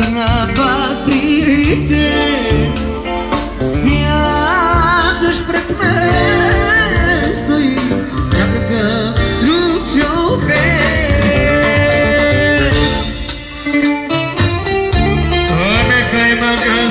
на патрите, сякаш пред мен стои някакъв друг човек. Нехай мага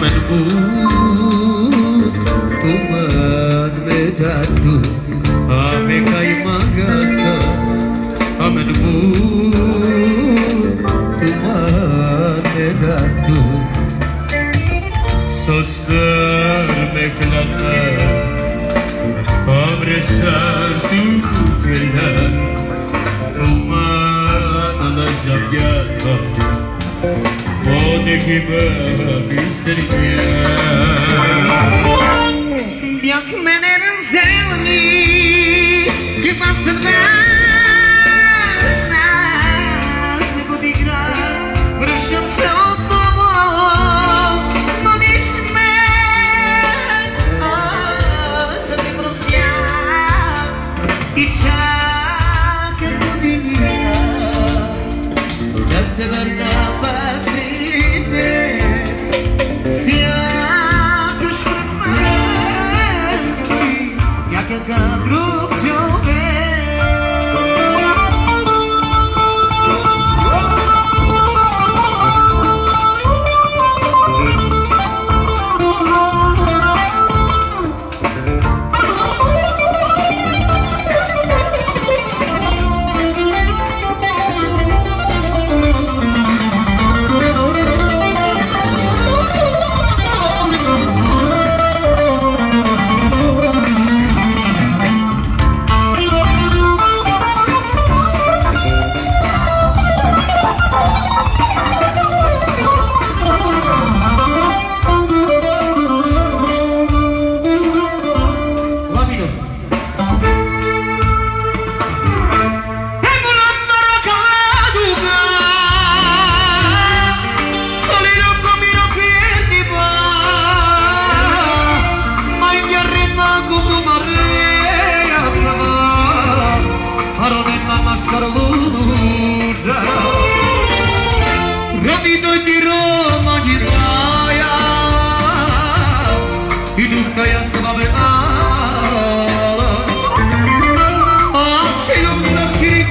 Amen bu Tuman medatu Ame kaymangasas Amen bu Tuman medatu Soslar meklana Abresar tu kıyar Uman alacak Pode que misteria И духа я с вами ала Açıyorum saçını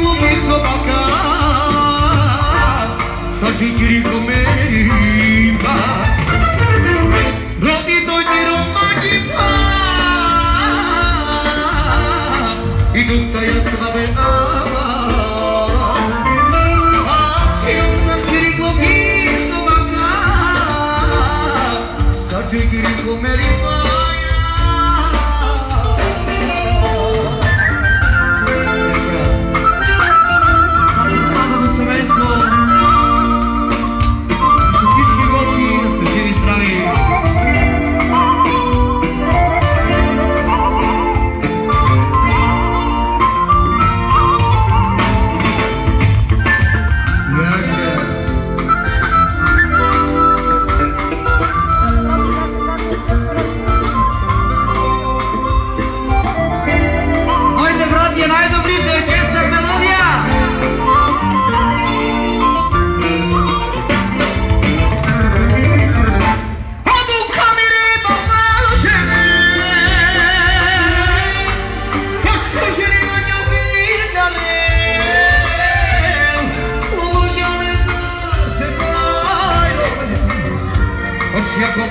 Chiquirico Meripá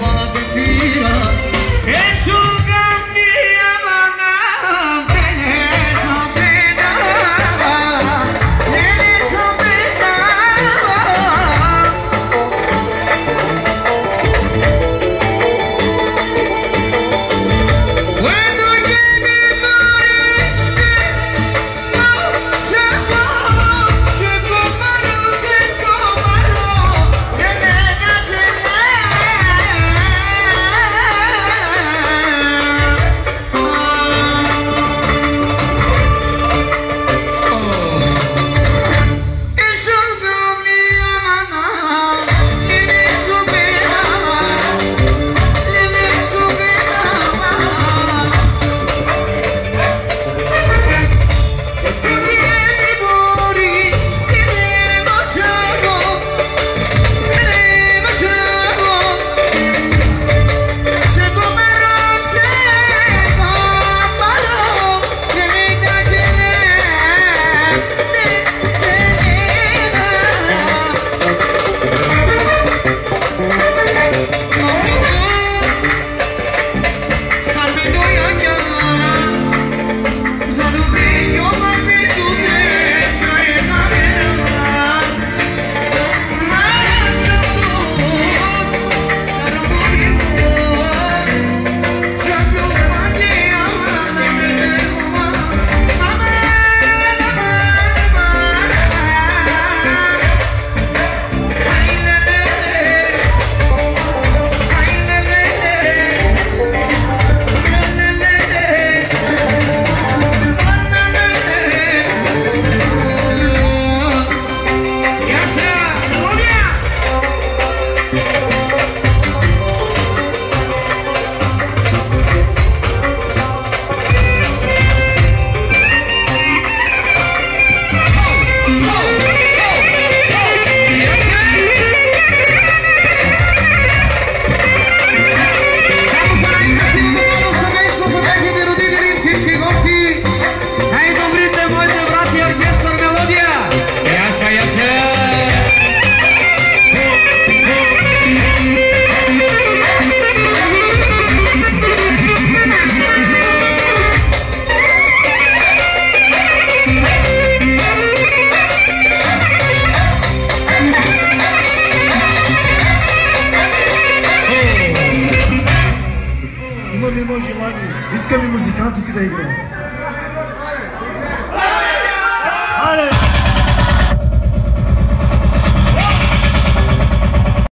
llamada te Mojilani, isso que é me musicante da igreja.